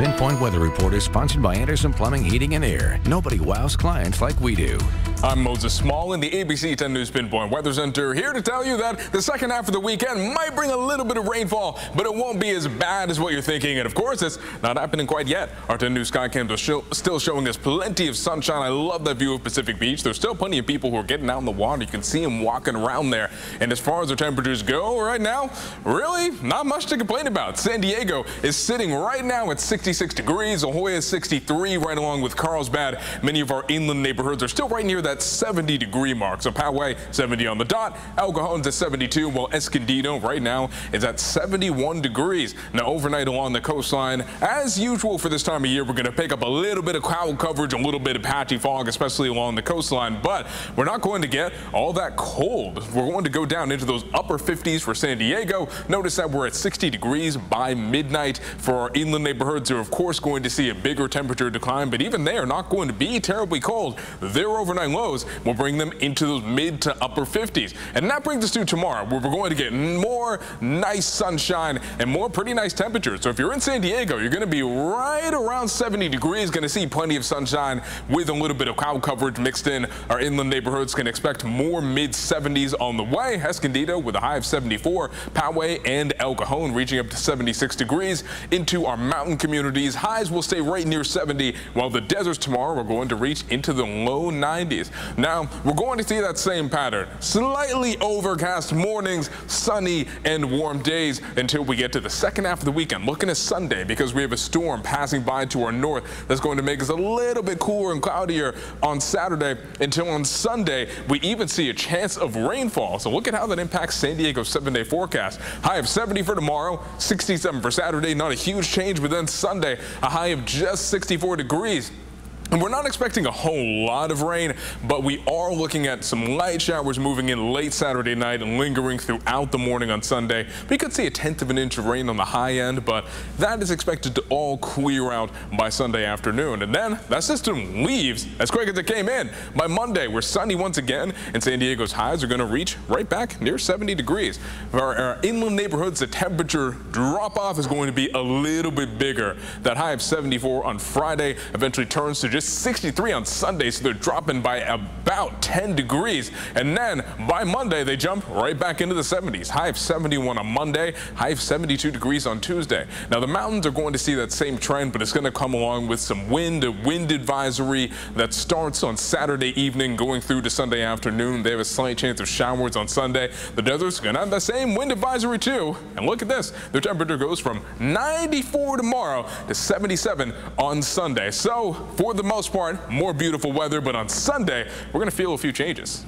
Pinpoint Weather Report is sponsored by Anderson Plumbing, Heating, and Air. Nobody wows clients like we do. I'm Moses Small in the ABC 10 News Pinpoint Weather Center here to tell you that the second half of the weekend might bring a little bit of rainfall, but it won't be as bad as what you're thinking. And of course, it's not happening quite yet. Our 10 News Skycam is still showing us plenty of sunshine. I love that view of Pacific Beach. There's still plenty of people who are getting out in the water. You can see them walking around there. And as far as the temperatures go right now, really not much to complain about. San Diego is sitting right now at 66 degrees. La Jolla 63 right along with Carlsbad. Many of our inland neighborhoods are still right near that 70 degree mark. So Poway 70 on the dot. El Cajon's at 72 while Escondido right now is at 71 degrees. Now overnight along the coastline, as usual for this time of year, we're going to pick up a little bit of cloud coverage, a little bit of patchy fog, especially along the coastline, but we're not going to get all that cold. We're going to go down into those upper 50s for San Diego. Notice that we're at 60 degrees by midnight for our inland neighborhoods. They're of course going to see a bigger temperature decline, but even they are not going to be terribly cold. Their overnight lows will bring them into those mid to upper 50s. And that brings us to tomorrow, where we're going to get more nice sunshine and more pretty nice temperatures. So if you're in San Diego, you're going to be right around 70 degrees, going to see plenty of sunshine with a little bit of cloud coverage mixed in. Our inland neighborhoods can expect more mid 70s on the way. Escondido with a high of 74, Poway and El Cajon reaching up to 76 degrees. Into our mountain communities, highs will stay right near 70, while the deserts tomorrow are going to reach into the low 90s. Now, we're going to see that same pattern. Slightly overcast mornings, sunny and warm days until we get to the second half of the weekend. Looking at Sunday because we have a storm passing by to our north that's going to make us a little bit cooler and cloudier on Saturday until on Sunday we even see a chance of rainfall. So look at how that impacts San Diego's seven-day forecast. High of 70 for tomorrow, 67 for Saturday. Not a huge change, but then Sunday, a high of just 64 degrees. And we're not expecting a whole lot of rain, but we are looking at some light showers moving in late Saturday night and lingering throughout the morning on Sunday. We could see a tenth of an inch of rain on the high end, but that is expected to all clear out by Sunday afternoon. And then that system leaves as quick as it came in. By Monday, we're sunny once again, and San Diego's highs are going to reach right back near 70 degrees. For our, our inland neighborhoods, the temperature drop off is going to be a little bit bigger. That high of 74 on Friday eventually turns to just just 63 on Sunday, so they're dropping by about 10 degrees. And then by Monday, they jump right back into the 70s. High of 71 on Monday, high of 72 degrees on Tuesday. Now, the mountains are going to see that same trend, but it's going to come along with some wind, a wind advisory that starts on Saturday evening going through to Sunday afternoon. They have a slight chance of showers on Sunday. The desert's going to have the same wind advisory too. And look at this. The temperature goes from 94 tomorrow to 77 on Sunday. So for the most part, more beautiful weather, but on Sunday, we're going to feel a few changes.